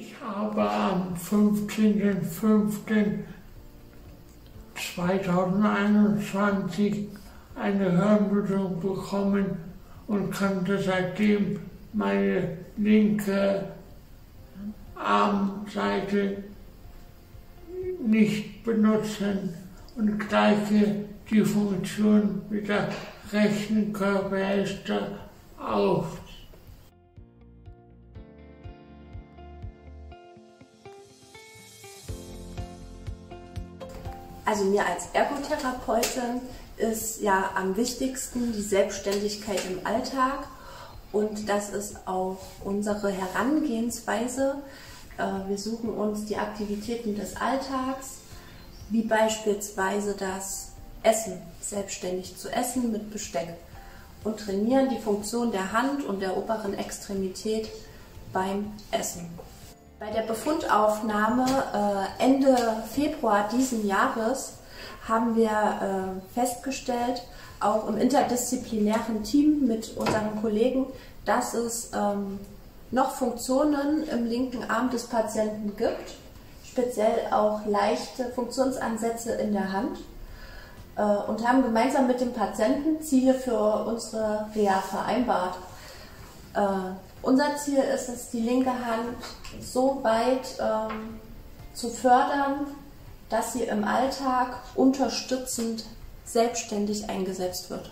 Ich habe am 15.05.2021 eine Hirnblutung bekommen und konnte seitdem meine linke Armseite nicht benutzen und gleiche die Funktion mit der rechten Körperhälfte auf. Also mir als Ergotherapeutin ist ja am wichtigsten die Selbstständigkeit im Alltag und das ist auch unsere Herangehensweise. Äh, wir suchen uns die Aktivitäten des Alltags, wie beispielsweise das Essen, selbstständig zu essen mit Besteck und trainieren die Funktion der Hand und der oberen Extremität beim Essen. Bei der Befundaufnahme äh, Ende Februar diesen Jahres haben wir äh, festgestellt, auch im interdisziplinären Team mit unseren Kollegen, dass es ähm, noch Funktionen im linken Arm des Patienten gibt, speziell auch leichte Funktionsansätze in der Hand äh, und haben gemeinsam mit dem Patienten Ziele für unsere Reha vereinbart. Äh, unser Ziel ist es, die linke Hand so weit ähm, zu fördern, dass sie im Alltag unterstützend selbstständig eingesetzt wird.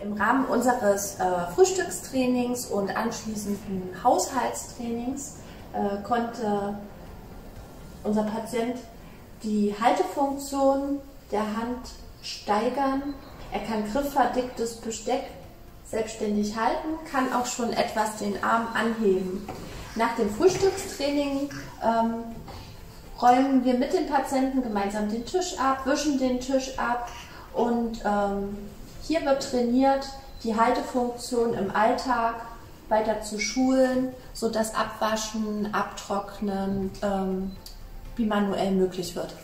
Im Rahmen unseres äh, Frühstückstrainings und anschließenden Haushaltstrainings äh, konnte unser Patient die Haltefunktion der Hand steigern er kann griffverdicktes Besteck selbstständig halten, kann auch schon etwas den Arm anheben. Nach dem Frühstückstraining ähm, räumen wir mit den Patienten gemeinsam den Tisch ab, wischen den Tisch ab und ähm, hier wird trainiert, die Haltefunktion im Alltag weiter zu schulen, sodass Abwaschen, Abtrocknen ähm, wie manuell möglich wird.